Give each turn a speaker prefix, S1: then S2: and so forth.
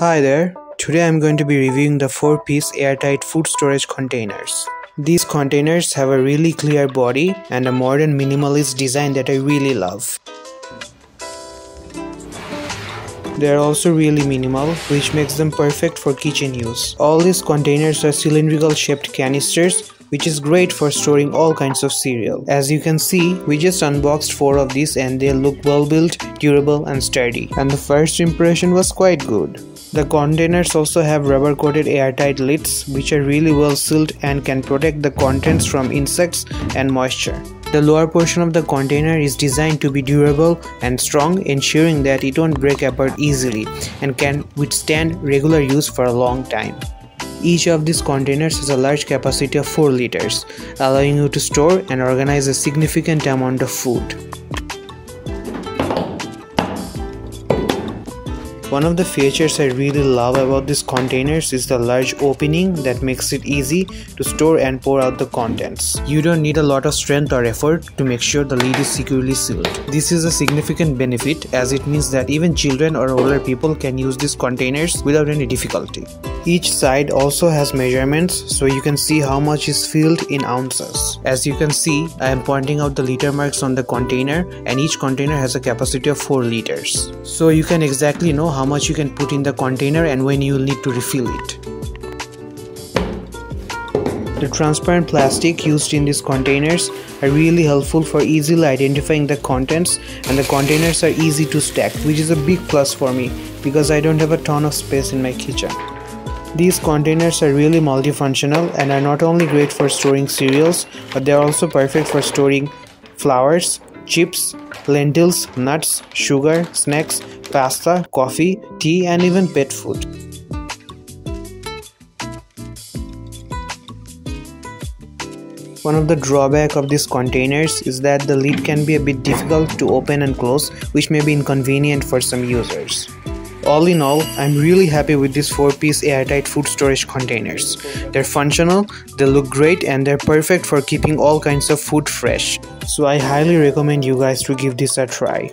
S1: Hi there, today I'm going to be reviewing the 4-piece airtight food storage containers. These containers have a really clear body and a modern minimalist design that I really love. They are also really minimal, which makes them perfect for kitchen use. All these containers are cylindrical shaped canisters which is great for storing all kinds of cereal. As you can see, we just unboxed 4 of these and they look well built, durable and sturdy. And the first impression was quite good. The containers also have rubber coated airtight lids which are really well sealed and can protect the contents from insects and moisture. The lower portion of the container is designed to be durable and strong ensuring that it won't break apart easily and can withstand regular use for a long time. Each of these containers has a large capacity of 4 liters, allowing you to store and organize a significant amount of food. One of the features I really love about these containers is the large opening that makes it easy to store and pour out the contents. You don't need a lot of strength or effort to make sure the lid is securely sealed. This is a significant benefit as it means that even children or older people can use these containers without any difficulty. Each side also has measurements so you can see how much is filled in ounces. As you can see, I am pointing out the liter marks on the container and each container has a capacity of 4 liters. So you can exactly know how much you can put in the container and when you will need to refill it. The transparent plastic used in these containers are really helpful for easily identifying the contents and the containers are easy to stack which is a big plus for me because I don't have a ton of space in my kitchen. These containers are really multifunctional and are not only great for storing cereals, but they are also perfect for storing flours, chips, lentils, nuts, sugar, snacks, pasta, coffee, tea and even pet food. One of the drawback of these containers is that the lid can be a bit difficult to open and close which may be inconvenient for some users. All in all, I'm really happy with these 4-piece airtight food storage containers. They're functional, they look great and they're perfect for keeping all kinds of food fresh. So I highly recommend you guys to give this a try.